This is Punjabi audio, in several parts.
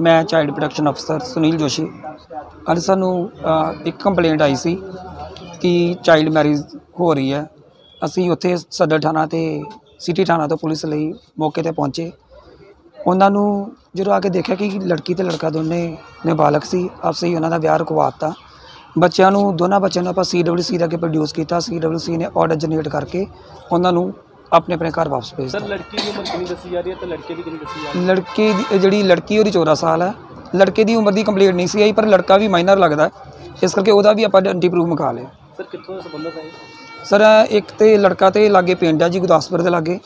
ਮੈਂ ਚਾਈਲਡ ਪ੍ਰੋਟੈਕਸ਼ਨ ਅਫਸਰ ਸੁਨੀਲ ਜੋਸ਼ੀ। ਅੱਜ ਸਾਨੂੰ ਇੱਕ ਕੰਪਲੇਂਟ ਆਈ ਸੀ ਕਿ ਚਾਈਲਡ ਮੈਰਿਜ ਹੋ ਰਹੀ ਹੈ। ਅਸੀਂ ਉੱਥੇ ਸਦਰ ਥਾਣਾ ਤੇ ਸਿਟੀ ਥਾਣਾ ਤੋਂ ਪੁਲਿਸ ਲਈ ਮੌਕੇ ਤੇ ਪਹੁੰਚੇ। ਉਹਨਾਂ ਨੂੰ ਜਦੋਂ ਆ ਕੇ ਦੇਖਿਆ ਕਿ ਲੜਕੀ ਤੇ ਲੜਕਾ ਦੋਨੇ ਨਾਬਾਲਗ ਸੀ, ਆਪਸੇ ਹੀ ਉਹਨਾਂ ਦਾ ਵਿਆਹ ਰੁਕਵਾਤਾ। ਬੱਚਿਆਂ ਨੂੰ, ਦੋਨਾਂ ਬੱਚਿਆਂ ਨੂੰ ਆਪਾਂ ਸੀਡਬਲਯੂਸੀ ਦੇ ਅੱਗੇ ਪ੍ਰੋਡਿਊਸ ਕੀਤਾ। ਸੀਡਬਲਯੂਸੀ ਨੇ ਆਰਡਰ ਜਨਰੇਟ ਕਰਕੇ ਉਹਨਾਂ ਨੂੰ ਆਪਣੇ ਆਪਣੇ ਘਰ ਵਾਪਸ ਭੇਜ ਸਰ ਲੜਕੀ ਦੀ ਉਮਰ ਕਿੰਨੀ ਦੱਸੀ ਜਾ ਰਹੀ ਹੈ ਤੇ ਲੜਕੇ ਦੀ ਕਿੰਨੀ ਦੱਸੀ ਜਾ ਰਹੀ ਲੜਕੇ ਦੀ ਜਿਹੜੀ ਲੜਕੀ ਉਹਦੀ 14 ਸਾਲ ਹੈ। ਲੜਕੇ ਦੀ ਉਮਰ ਦੀ ਕੰਪਲੀਟ ਨਹੀਂ ਸੀ ਆਈ ਪਰ ਲੜਕਾ ਵੀ ਮਾਈਨਰ ਲੱਗਦਾ ਹੈ। ਇਸ ਕਰਕੇ ਉਹਦਾ ਵੀ ਆਪਾਂ ਐਂਟੀ ਪ੍ਰੂਫ ਮੰਗਾ ਲਿਆ। ਹੈ ਸਰ ਕਿੱਥੋਂ ਦਾ ਸੰਬੰਧਤ ਹੈ ਇਹ? ਸਰ ਇੱਕ ਤੇ ਲੜਕਾ ਤੇ ਲਾਗੇ ਪਿੰਡ ਹੈ ਜੀ ਗੁਰਦਾਸਪੁਰ ਦੇ ਲਾਗੇ।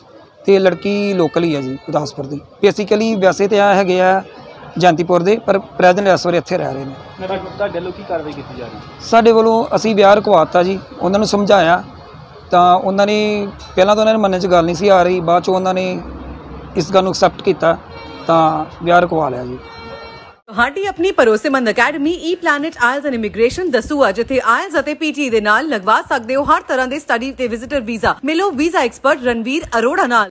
ਤੇ ਲੜਕੀ ਲੋਕਲ ਹੀ ਹੈ ਜੀ ਗੁਰਦਾਸਪੁਰ ਦੀ। ਬੇਸਿਕਲੀ ਵੈਸੇ ਤੇ ਆ ਹੈਗੇ ਆ ਜੰਤੀਪੁਰ ਦੇ ਪਰ ਪ੍ਰੈਜ਼ੈਂਟ ਇਸ ਵਾਰ ਇੱਥੇ ਰਹਿ ਰਹੇ ਨੇ। ਤੁਹਾਡੇ ਤੁਹਾਡੇ ਵੱਲੋਂ ਕੀ ਕਾਰਵਾਈ ਕੀਤੀ ਜਾ ਰਹੀ ਹੈ? ਸਾਡੇ ਵੱਲੋਂ ਅਸੀਂ ਵਿਆਹ ਰਕਵਾਤਾ ਜੀ ਉਹਨਾਂ ਨੂੰ ਸਮਝਾਇਆ। ਤਾਂ ਉਹਨਾਂ ਨੇ, ਪਹਿਲਾਂ ਤਾਂ ਉਹਨਾਂ ਨੇ ਮੰਨਣ 'ਚ ਗੱਲ ਨਹੀਂ ਸੀ ਆ ਰਹੀ, ਬਾਅਦ 'ਚ ਉਹਨਾਂ ਨੇ ਇਸ ਗੱਲ ਨੂੰ ਐਕਸੈਪਟ ਕੀਤਾ, ਤਾਂ ਵਿਆਹ ਰਕਵਾ ਲਿਆ ਜੀ। ਤੁਹਾਡੀ ਆਪਣੀ ਭਰੋਸੇਮੰਦ academy E Planet IELTS and immigration Dasuya ਜਿੱਥੇ ਆਇਲਸ ਅਤੇ ਪੀਟੀ ਦੇ ਨਾਲ ਲਗਵਾ ਸਕਦੇ ਹੋ ਹਰ ਤਰ੍ਹਾਂ ਦੇ ਸਟੱਡੀ ਤੇ ਵਿਜ਼ਿਟਰ ਵੀਜ਼ਾ ਮਿਲੋ ਵੀਜ਼ਾ ਐਕਸਪਰਟ ਰਣਵੀਰ ਅਰੋੜਾ ਨਾਲ।